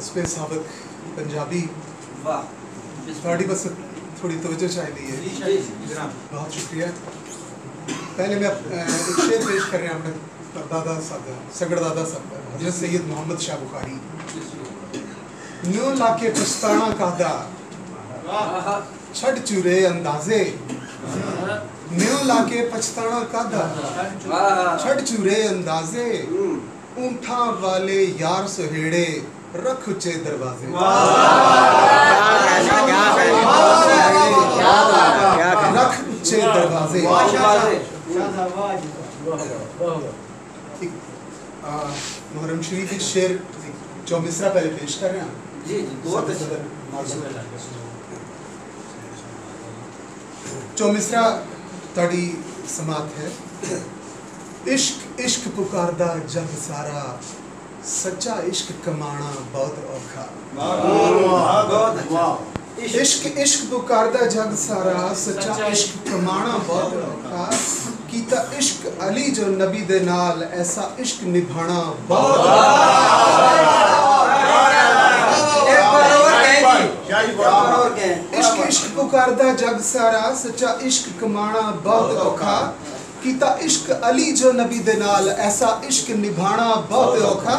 حسب ثابت پنجابی. تھوڑی بس تھوڑی توجہ چاہیے ہے. بہت شکریہ. پہلے میں ایک شعر پیش کر رہے ہیں اپنے دادا صاحب سگڑ دادا صاحب حضرت سید محمد شاہ بخاری. نیو لا کے پستانہ کادا چھٹ چورے اندازے. نیو لا کے پچھتانا کادا چھٹ چورے اندازے. اونٹھا والے یار سہیڑے. رکھ اچھے دروازے۔ رکھ اچھے دروازے۔ محرم شریف ایک شعر چومسرا پہلے پیش کر رہے ہیں۔ جی جی تڑی سماعت ہے۔ عشق عشق پکاردہ جگ سارا۔ سچا عشق کمانا بہت اوکھا۔ عشق عشق بکاردہ جگ سارا سچا عشق کمانا بہت اوکھا۔ کیتا عشق علی جو نبی دے نال ایسا عشق نبھانا بہت عشق عشق بکاردہ جگ سارا سچا عشق کمانا بہت اوکھا۔ کیتا عشق علی جو نبی دے ایسا عشق نبھانا بہت اوکھا۔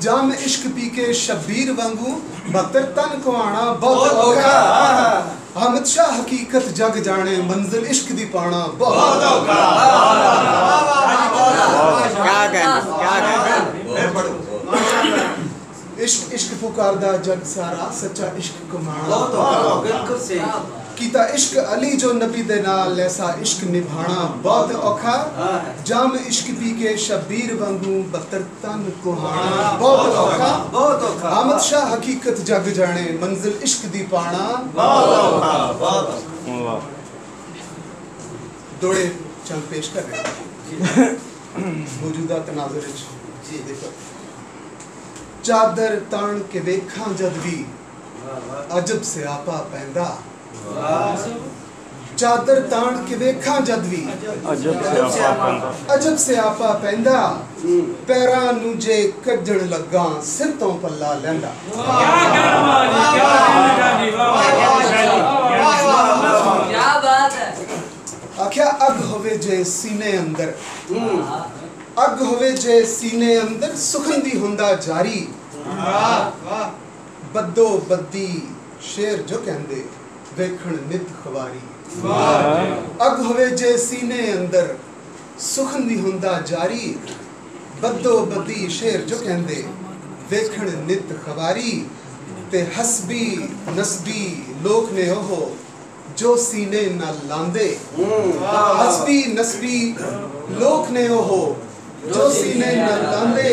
جام عشق پی کے شبیر وانگو بہتر تن کوانا بہت اوکھا۔ حامد شاہ حقیقت جگ جانے منزل عشق دی پانا بہت اوکھا۔ عشق عشق پکار دا جگ سارا سچا عشق کمانا۔ بہت اوکھا۔ بالکل صحیح۔ کیتا عشق علی جو نبی دے نال ایسا عشق نبھانا بہت اوکھا۔ جام عشق پی کے شبیر وانگوں بتر تن کوہانا بہت اوکھا بہت اوکھا۔ حامد شاہ حقیقت جگ جانے منزل عشق دی پانا۔ بہت اوکھا بہت دوڑے چل پیش کر رہے ہیں۔ موجودہ تناظر وچ۔ جی۔ چادر تان کے ویکھاں جد بھی عجب سے آپا پیندا ਚਾਦਰ ਤਾਣ ਕੇ ਵੇਖਾਂ ਜਦ ਵੀ। ਅਜਬ ਸਿਆਪਾ ਪੈਂਦਾ। ਪੈਰਾਂ ਨੂੰ ਜੇ ਕੱਢਣ ਲੱਗਾ ਸਿਰ ਤੋਂ ਪੱਲਾ ਲੈਂਦਾ। ਆਖਿਆ ਅਗ ਹੋਵੇ ਜੇ ਸੀਨੇ ਅੰਦਰ। ਅਗ ਹੋਵੇ ਜੇ ਸੀਨੇ ਅੰਦਰ ਸੁਖੰਦੀ ਹੁੰਦਾ ਜਾਰੀ। ਵਾਹ ਵਾਹ। ਬੱਦੋ ਬੱਦੀ ਸ਼ੇਰ ਜੋ ਕਹਿੰਦੇ। ویکھن نت خواری۔ اگ ہوے جے سینے اندر سخن بھی ہوندا جاری بدو بدی شیر جو کہندے ویکھن نت خواری۔ تے حسبی نسبی لوک نے اوہو جو سینے نہ لاندے۔ حسبی نسبی لوک نے اوہو جو سینے نہ لاندے۔